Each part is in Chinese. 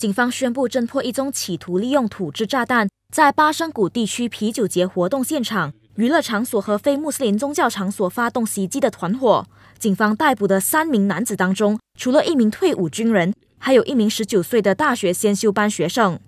警方宣布侦破一宗企图利用土制炸弹在巴生谷地区啤酒节活动现场、娱乐场所和非穆斯林宗教场所发动袭击的团伙。警方逮捕的三名男子当中，除了一名退伍军人，还有一名十九岁的大学先修班学生。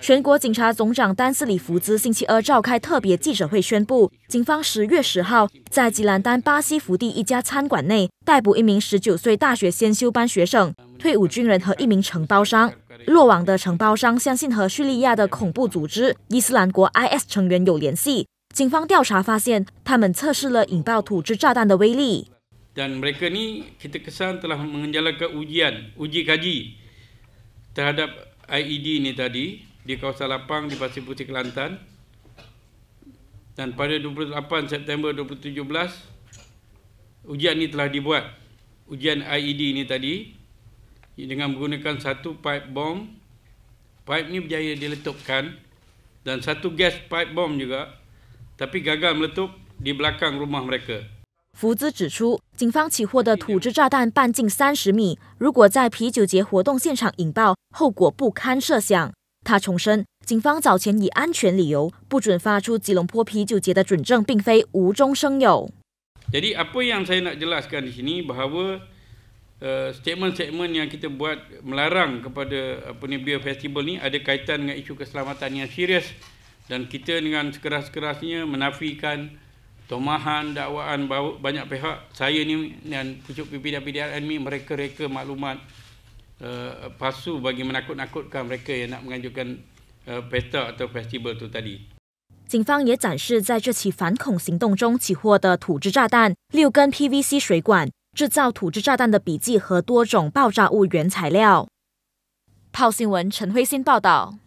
全国警察总长丹斯里福兹星期二召开特别记者会，宣布警方十月十号在吉兰丹巴西福地一家餐馆内逮捕一名十九岁大学先修班学生、退伍军人和一名承包商。落网的承包商相信和叙利亚的恐怖组织伊斯兰国 （IS） 成员有联系。警方调查发现，他们测试了引爆土制炸弹的威力。Dan mereka ni kita kesan telah menjalankan ujian, uji kaji terhadap IED ini tadi di kawasan lapang di Pasir Putih Kelantan. Dan pada 28 September 2017, ujian ini telah dibuat. Ujian IED ini tadi dengan menggunakan satu pipe bom. Pipe ni berjaya diletupkan dan satu gas pipe bom juga tapi gagal meletup di belakang rumah mereka. 福兹指出，警方起获的土制炸弹半径三十米，如果在啤酒节活动现场引爆，后果不堪设想。他重申，警方早前以安全理由不准发出吉隆坡啤酒节的准证，并非无中生有。Jadi apa yang saya nak jelaskan di sini bahawa Uh, statement-statement yang kita buat melarang kepada apa ni beer festival ni ada kaitan dengan isu keselamatan yang serius dan kita dengan sekeras-kerasnya menafikan tomahan dakwaan banyak pihak saya ni dan pucuk pimpinan PDRN ni mereka reka maklumat uh, palsu bagi menakut-nakutkan mereka yang nak mengajukan uh, pesta atau festival tu tadi. 警方也展示在这起反恐行动中起获的土制炸弹六根 PVC 水管。 制造土制炸弹的笔记和多种爆炸物原材料。炮新闻陈辉新报道。